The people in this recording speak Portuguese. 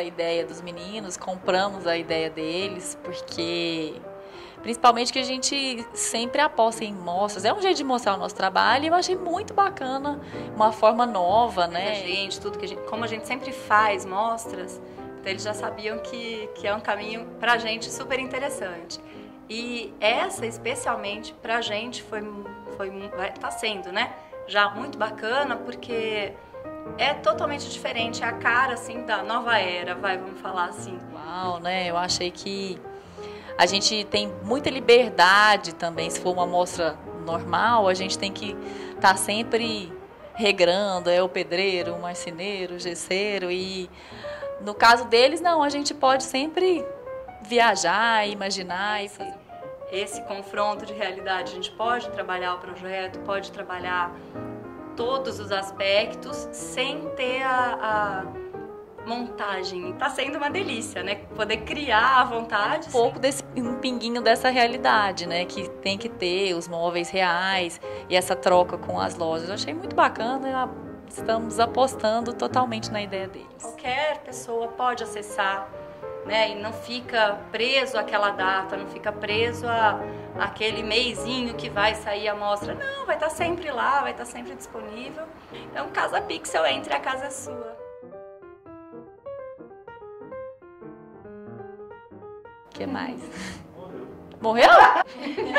essa ideia dos meninos, compramos a ideia deles, porque principalmente que a gente sempre aposta em mostras. É um jeito de mostrar o nosso trabalho e eu achei muito bacana, uma forma nova, né? A gente, tudo que a gente, como a gente sempre faz mostras, então eles já sabiam que, que é um caminho para a gente super interessante. E essa, especialmente, para a gente foi, foi, tá sendo, né? Já muito bacana, porque é totalmente diferente, é a cara, assim, da nova era, vai, vamos falar assim. Uau, né? Eu achei que a gente tem muita liberdade também, se for uma amostra normal, a gente tem que estar tá sempre regrando, é o pedreiro, o marceneiro, o gesseiro e no caso deles, não, a gente pode sempre viajar, imaginar e. Esse confronto de realidade, a gente pode trabalhar o projeto, pode trabalhar todos os aspectos sem ter a, a montagem. Está sendo uma delícia, né? Poder criar à vontade. Um pouco desse um pinguinho dessa realidade, né? Que tem que ter os móveis reais e essa troca com as lojas. Eu achei muito bacana estamos apostando totalmente na ideia deles. Qualquer pessoa pode acessar, né? E não fica preso àquela data, não fica preso a aquele meizinho que vai sair a mostra. Não, vai estar sempre lá, vai estar sempre disponível. Então, Casa Pixel entre a casa é sua. O que mais? Morreu?